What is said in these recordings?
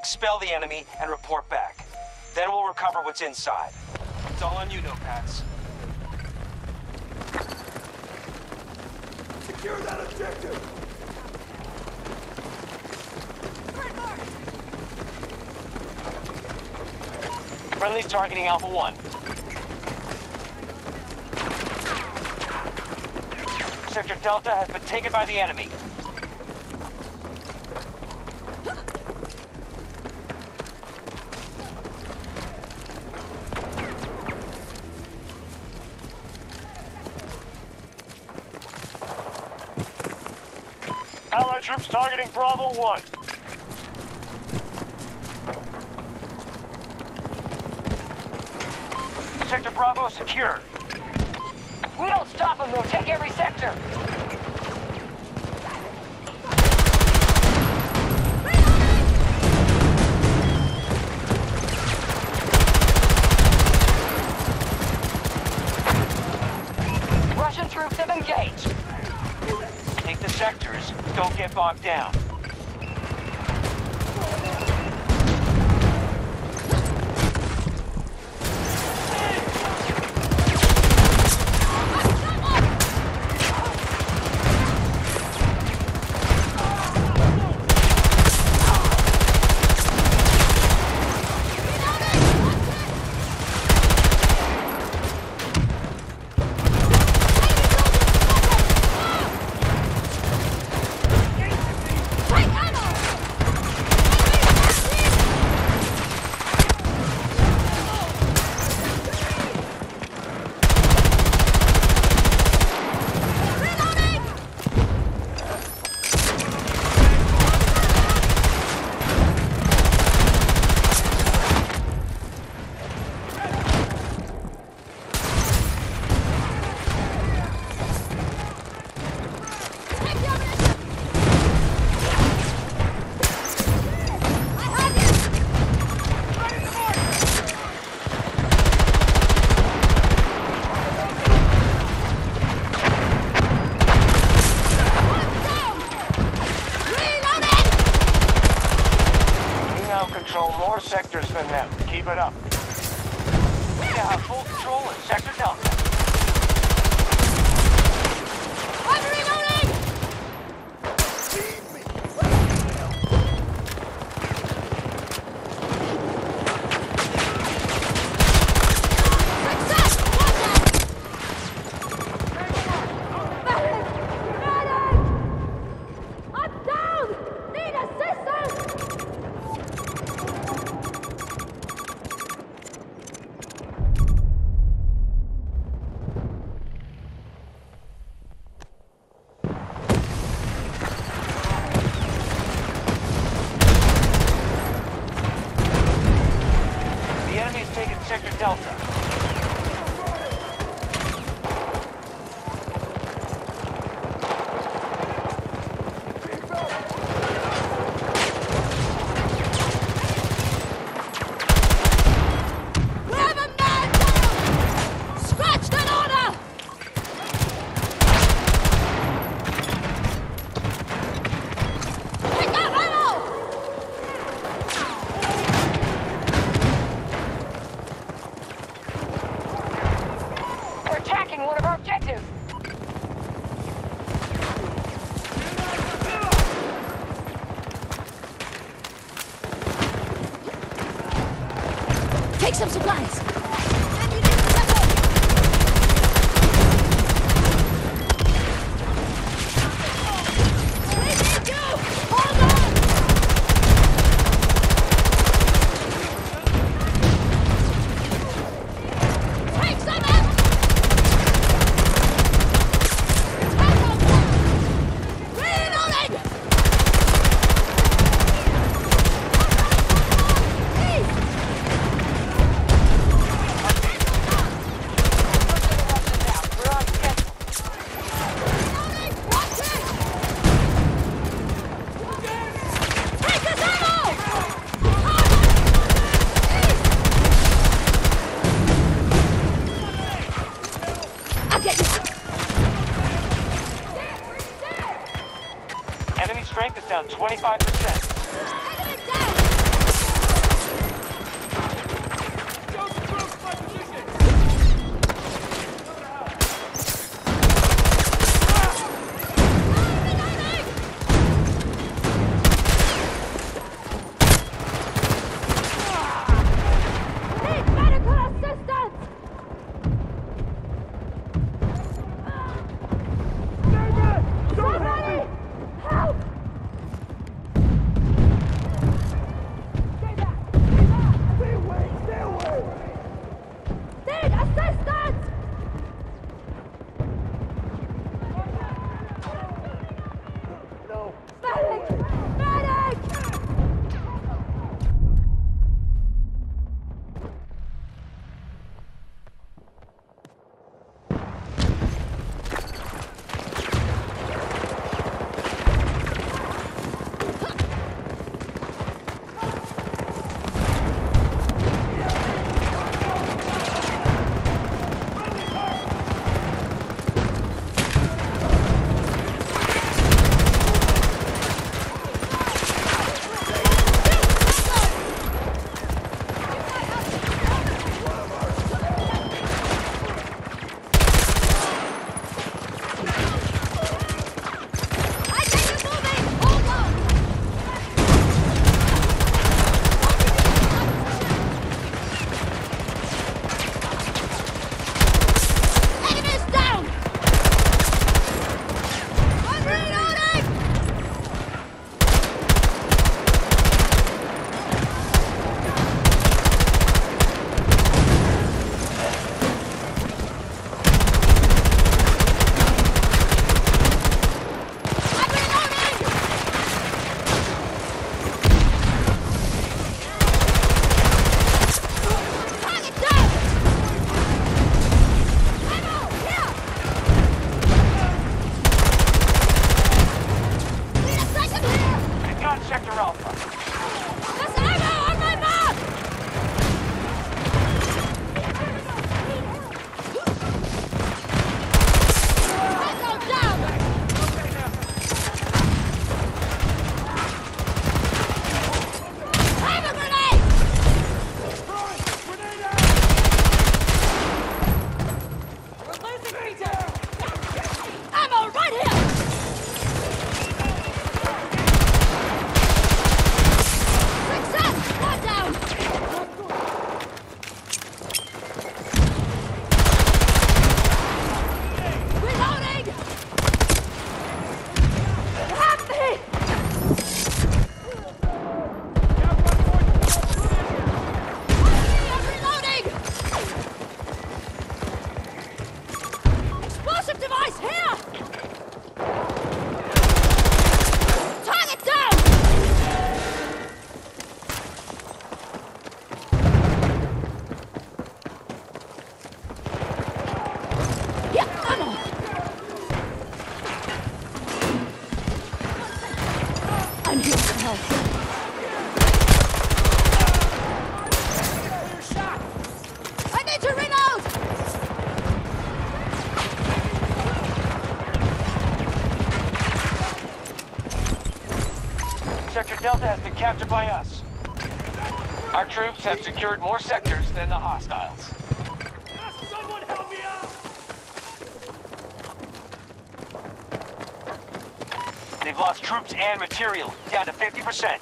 expel the enemy, and report back. Then we'll recover what's inside. It's all on you, No-Pats. Secure that objective! Friendly's targeting Alpha 1. Sector Delta has been taken by the enemy. Allied troops targeting Bravo 1. Sector Bravo secure. We don't stop them, they'll take every sector. Bogged down. You now control more sectors than them. Keep it up. We now have full control in Sector Delta. Captured by us. Our troops have secured more sectors than the hostiles. Someone help me out! They've lost troops and material, down to 50%.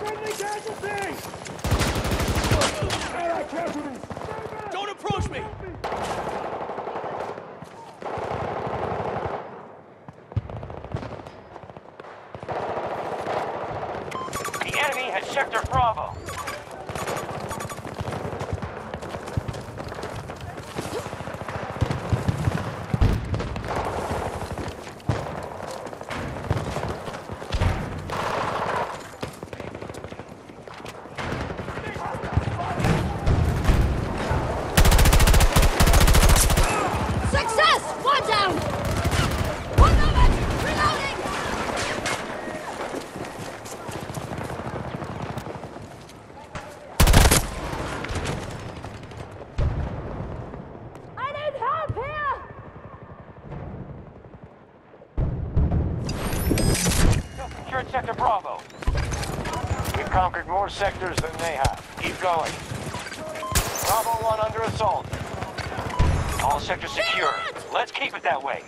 Friendly casualty! Allied casualties! Don't approach me! The enemy has Sector Bravo. Sector Bravo. We've conquered more sectors than they have. Keep going. Bravo 1 under assault. All sectors secure. Let's keep it that way.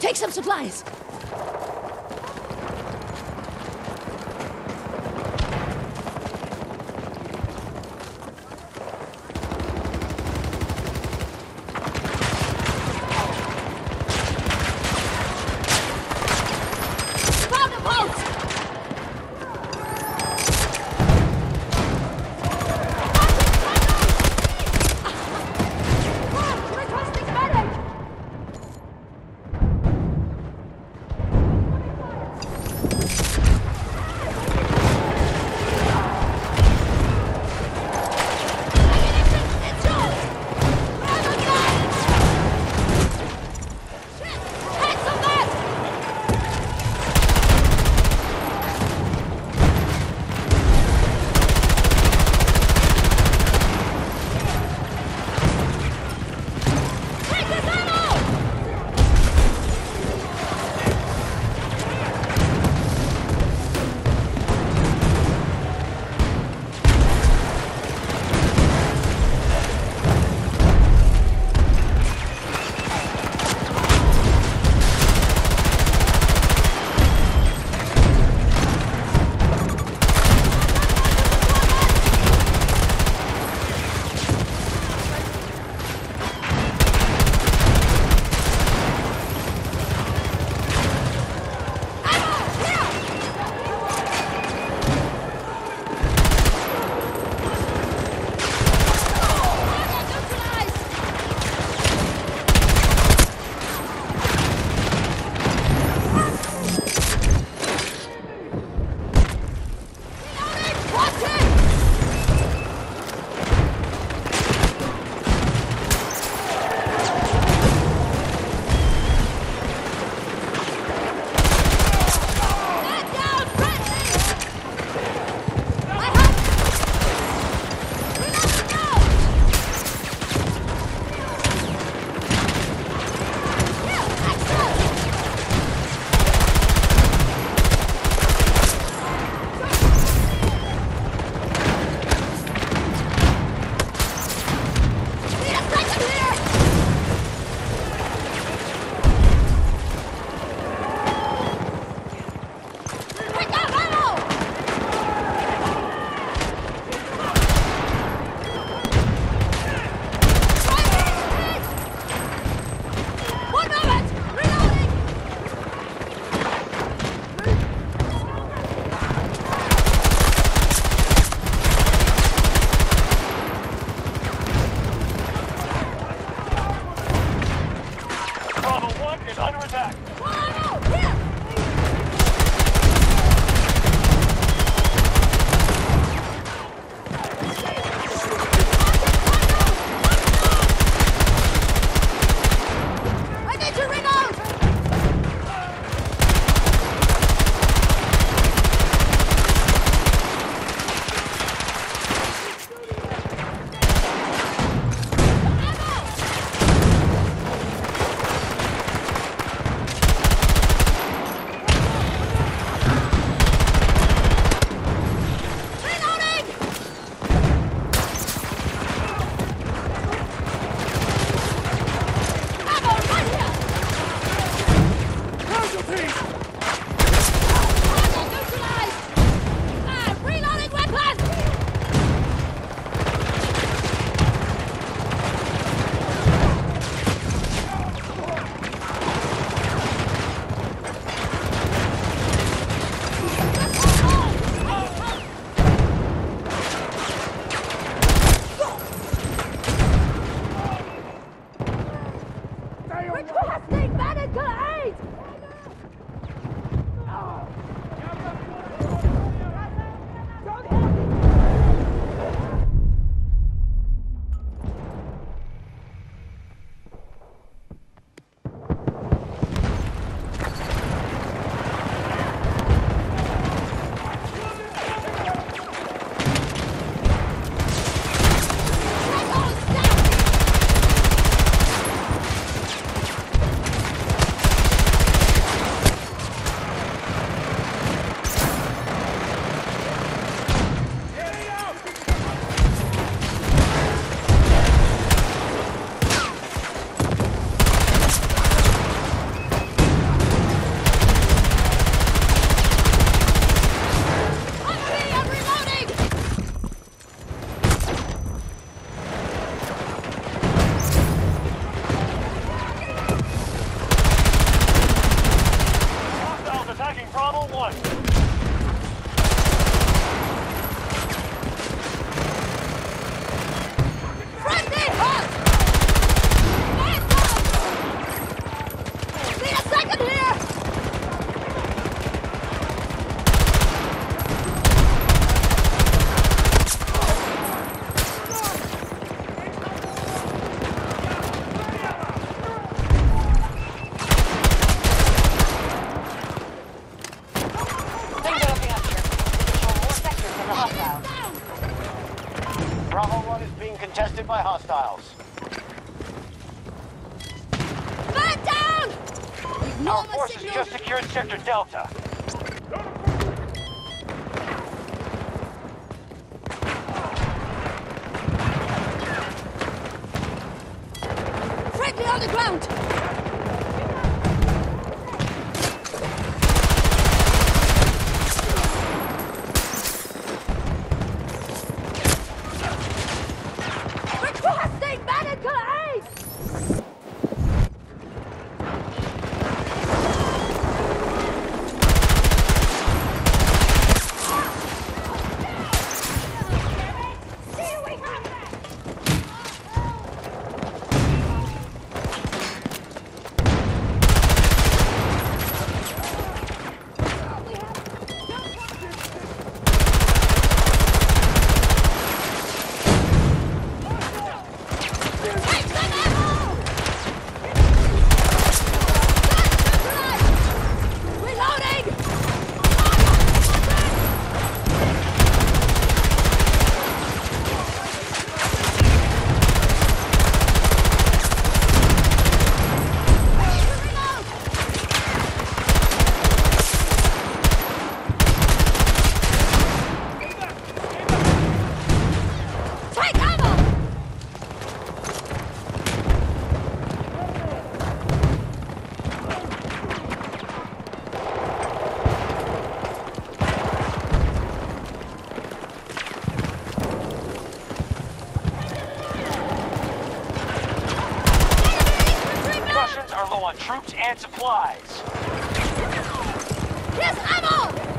Take some supplies. contested by hostiles. Down! Our forces just secured Sector Delta. on troops and supplies. Yes, I'm on!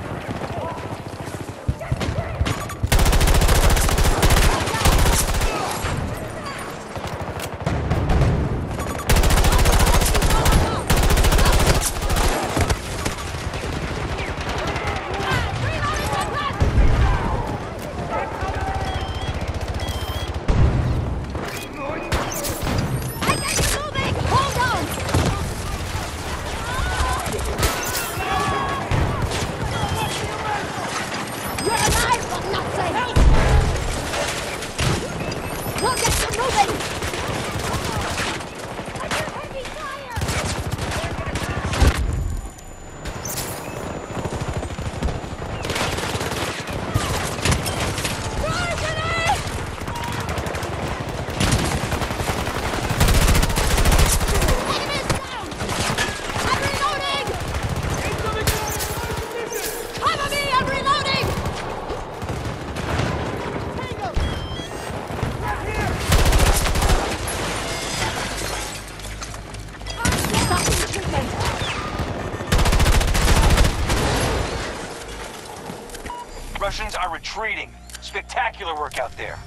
Russians are retreating. Spectacular work out there.